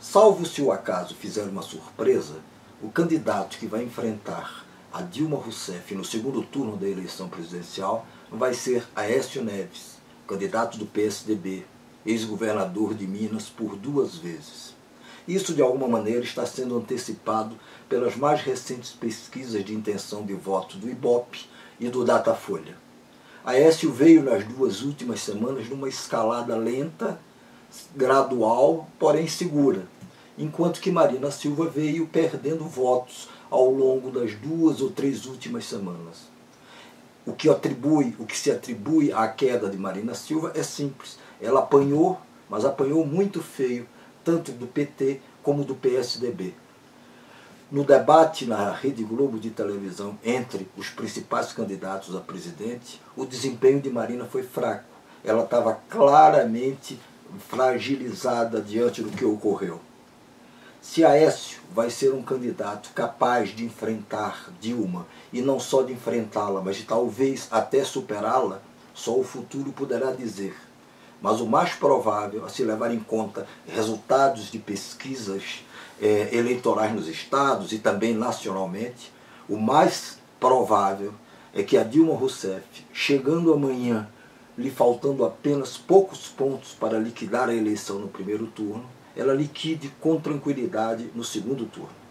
Salvo se o acaso fizer uma surpresa, o candidato que vai enfrentar a Dilma Rousseff no segundo turno da eleição presidencial vai ser Aécio Neves, candidato do PSDB, ex-governador de Minas por duas vezes. Isso, de alguma maneira, está sendo antecipado pelas mais recentes pesquisas de intenção de voto do IBOP e do Datafolha. Aécio veio nas duas últimas semanas numa escalada lenta, gradual, porém segura, enquanto que Marina Silva veio perdendo votos ao longo das duas ou três últimas semanas. O que atribui, o que se atribui à queda de Marina Silva é simples. Ela apanhou, mas apanhou muito feio tanto do PT como do PSDB. No debate na Rede Globo de televisão entre os principais candidatos a presidente, o desempenho de Marina foi fraco. Ela estava claramente fragilizada diante do que ocorreu. Se Aécio vai ser um candidato capaz de enfrentar Dilma, e não só de enfrentá-la, mas de talvez até superá-la, só o futuro poderá dizer. Mas o mais provável, a se levar em conta resultados de pesquisas é, eleitorais nos estados e também nacionalmente, o mais provável é que a Dilma Rousseff, chegando amanhã, lhe faltando apenas poucos pontos para liquidar a eleição no primeiro turno, ela liquide com tranquilidade no segundo turno.